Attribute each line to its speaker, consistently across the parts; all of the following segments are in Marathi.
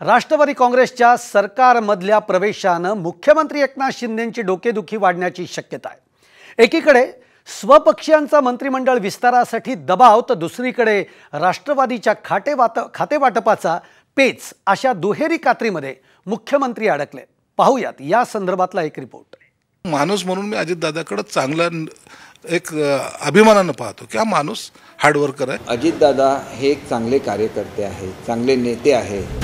Speaker 1: राष्ट्रवादी काँग्रेसच्या सरकारमधल्या प्रवेशानं मुख्यमंत्री एकनाथ शिंदेंची डोकेदुखी वाढण्याची शक्यता आहे. एकीकडे स्वपक्षीयांचा मंत्रिमंडळ विस्तारासाठी दबाव तर दुसरीकडे राष्ट्रवादीच्या खातेवाट खातेवाटपाचा पेच अशा दुहेरी कात्रीमध्ये मुख्यमंत्री अडकले. पाहूयात या संदर्भातला एक रिपोर्ट.
Speaker 2: माणूस म्हणून मी अजितदादाकडे चांगला एक अभिमानानं पाहतो की हा माणूस हार्डवर्कर आहे.
Speaker 3: अजितदादा हे एक चांगले कार्यकर्ते आहेत चांगले नेते आहेत.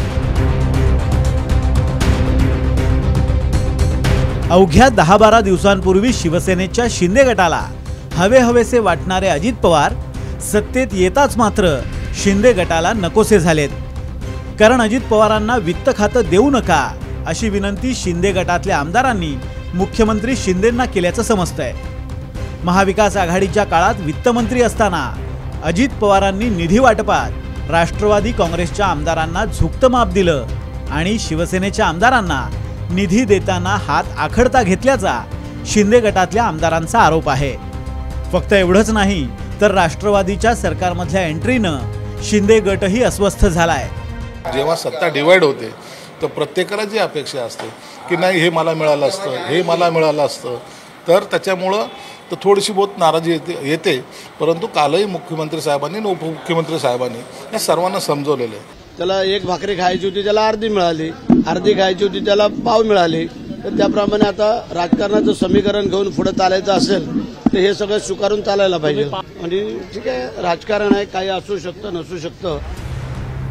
Speaker 4: अवघ्या दहा बारा दिवसांपूर्वी शिवसेनेच्या शिंदे गटाला हवे हवेसे वाटणारे अजित पवार सत्तेत येताच मात्र शिंदे गटाला नकोसे झालेत. कारण अजित पवारांना वित्त खातं देऊ नका अशी विनंती शिंदे गटातल्या आमदारांनी मुख्यमंत्री शिंदेंना केल्याचं समजतंय. महाविकास आघाडीच्या काळात वित्तमंत्री असताना अजित पवारांनी निधी वाटपात राष्ट्रवादी काँग्रेसच्या आमदारांना झुकतं माप दिलं आणि शिवसेनेच्या आमदारांना निधी देताना हात आखडता घेतल्याचा शिंदे गटातल्या आमदारांचा आरोप आहे. फक्त एवढंच नाही तर राष्ट्रवादीच्या सरकारमधल्या एंट्रीनं शिंदे गटही अस्वस्थ झालाय.
Speaker 2: जेव्हा सत्ता डिवाइड होते तर प्रत्येकाला जी अपेक्षा असते की नाही हे मला मिळालं असतं हे मला मिळालं असतं तर त्याच्यामुळं तर थोडीशी बहुत नाराजी येते येते परंतु कालही मुख्यमंत्री साहेबांनी आणि उपमुख्यमंत्री साहेबांनी या सर्वांना समजवलेलं आहे.
Speaker 5: त्याला एक भाकरी खायची होती त्याला अर्धी मिळाली. अर्धी खायची होती त्याला पाव मिळाली. तर त्याप्रमाणे आता राजकारणाचं समीकरण घेऊन पुढे चालायचं असेल तर हे सगळं स्वीकारून चालायला पाहिजे. आणि ठीक आहे राजकारण आहे काही असू शकतं नसू शकतं.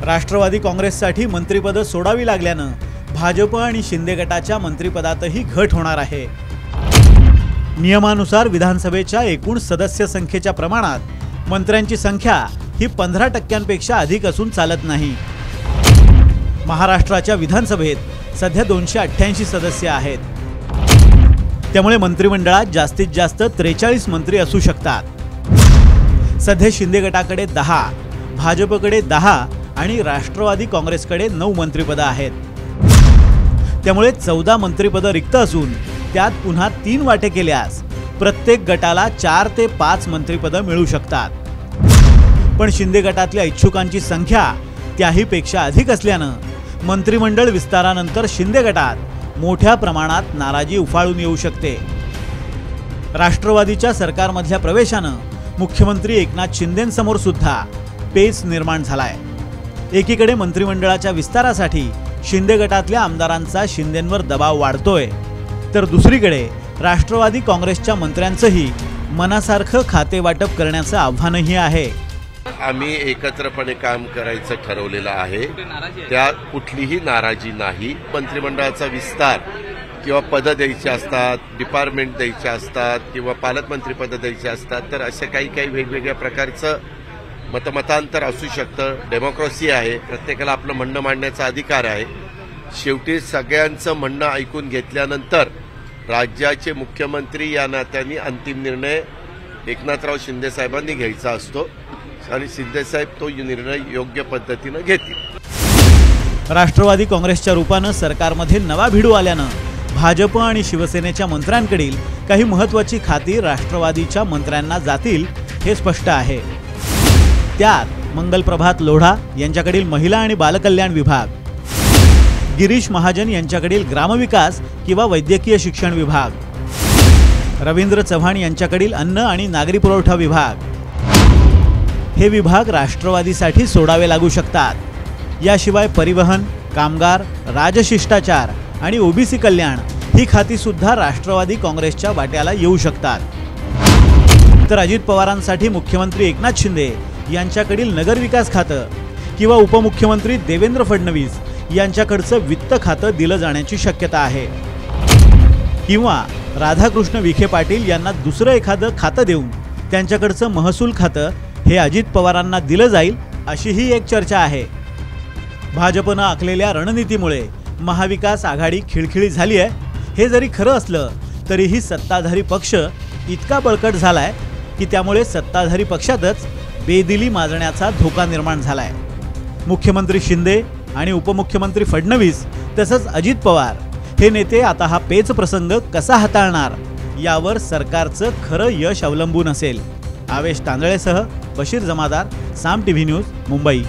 Speaker 4: राष्ट्रवादी काँग्रेससाठी मंत्रिपदं सोडावी लागल्यानं भाजप आणि शिंदे गटाच्या मंत्रिपदातही घट होणार आहे. नियमानुसार विधानसभेच्या एकूण सदस्य संख्येच्या प्रमाणात मंत्र्यांची संख्या ही पंधरा टक्क्यांपेक्षा अधिक असून चालत नाही. महाराष्ट्राच्या विधानसभेत सध्या दोनशे अठ्ठ्याऐंशी सदस्य आहेत. त्यामुळे मंत्रिमंडळात जास्तीत जास्त त्रेचाळीस मंत्री असू शकतात. सध्या शिंदे गटाकडे दहा भाजपकडे दहा आणि राष्ट्रवादी काँग्रेसकडे नऊ मंत्रिपदं आहेत. त्यामुळे चौदा मंत्रिपदं रिक्त असून त्यात पुन्हा तीन वाटे केल्यास प्रत्येक गटाला चार ते पाच मंत्रिपदं मिळू शकतात. पण शिंदे गटातल्या इच्छुकांची संख्या त्याहीपेक्षा अधिक असल्यानं मंत्रिमंडळ विस्तारानंतर शिंदे गटात मोठ्या प्रमाणात नाराजी उफाळून येऊ शकते. राष्ट्रवादीच्या सरकारमधल्या प्रवेशानं मुख्यमंत्री एकनाथ शिंदेंसमोर सुद्धा पेच निर्माण झालाय. एकीकडे मंत्रिमंडळाच्या विस्तारासाठी शिंदे गटातल्या आमदारांचा शिंदेंवर दबाव वाढतोय तर दुसरीकडे राष्ट्रवादी काँग्रेसच्या मंत्र्यांचंही मनासारखं खातेवाटप करण्याचं आव्हानही आहे.
Speaker 6: आम्ही एकत्रपणे काम करायचं ठरवलेलं आहे. त्यात कुठलीही नाराजी नाही. मंत्रिमंडळाचा विस्तार किंवा पदं द्यायची असतात डिपार्टमेंट द्यायचे असतात किंवा पालकमंत्री पदं द्यायची असतात तर असे काही काही वेगवेगळ्या प्रकारचं मतमतांतर असू शकतं. डेमोक्रेसी आहे. प्रत्येकाला आपलं म्हणणं मांडण्याचा अधिकार आहे. शेवटी सगळ्यांचं म्हणणं ऐकून घेतल्यानंतर राज्याचे मुख्यमंत्री या नात्याने अंतिम निर्णय एकनाथराव शिंदे साहेबांनी घ्यायचा असतो. आणि शिंदेसाहेब तो निर्णय योग्य पद्धतीनं घेतील.
Speaker 4: राष्ट्रवादी काँग्रेसच्या रूपानं सरकारमध्ये नवा भिडू आल्यानं भाजप आणि शिवसेनेच्या मंत्र्यांकडील काही महत्वाची खाती राष्ट्रवादीच्या मंत्र्यांना जातील हे स्पष्ट आहे. त्यात मंगलप्रभात लोढा यांच्याकडील महिला आणि बालकल्याण विभाग गिरीश महाजन यांच्याकडील ग्रामविकास किंवा वैद्यकीय शिक्षण विभाग रवींद्र चव्हाण यांच्याकडील अन्न आणि नागरी पुरवठा विभाग हे विभाग राष्ट्रवादीसाठी सोडावे लागू शकतात. याशिवाय परिवहन कामगार राजशिष्टाचार आणि ओबीसी कल्याण ही खाती सुद्धा राष्ट्रवादी काँग्रेसच्या वाट्याला येऊ शकतात. तर अजित पवारांसाठी मुख्यमंत्री एकनाथ शिंदे यांच्याकडील नगरविकास खातं किंवा उपमुख्यमंत्री देवेंद्र फडणवीस यांच्याकडचं वित्त खातं दिलं जाण्याची शक्यता आहे. किंवा राधाकृष्ण विखे पाटील यांना दुसरं एखादं खातं देऊन त्यांच्याकडचं महसूल खातं हे अजित पवारांना दिलं जाईल अशीही एक चर्चा आहे. भाजपनं आखलेल्या रणनीतीमुळे महाविकास आघाडी खिळखिळी झाली आहे. हे जरी खरं असलं तरीही सत्ताधारी पक्ष इतका बळकट झालाय की त्यामुळे सत्ताधारी पक्षातच बेदिली माजण्याचा धोका निर्माण झालाय. मुख्यमंत्री शिंदे आणि उपमुख्यमंत्री फडणवीस तसंच अजित पवार हे नेते आता हा पेच प्रसंग कसा हाताळणार यावर सरकारचं खरं यश अवलंबून असेल. आवेश तांदळेसह Bashir Jamadar Saam T V news Mumbai.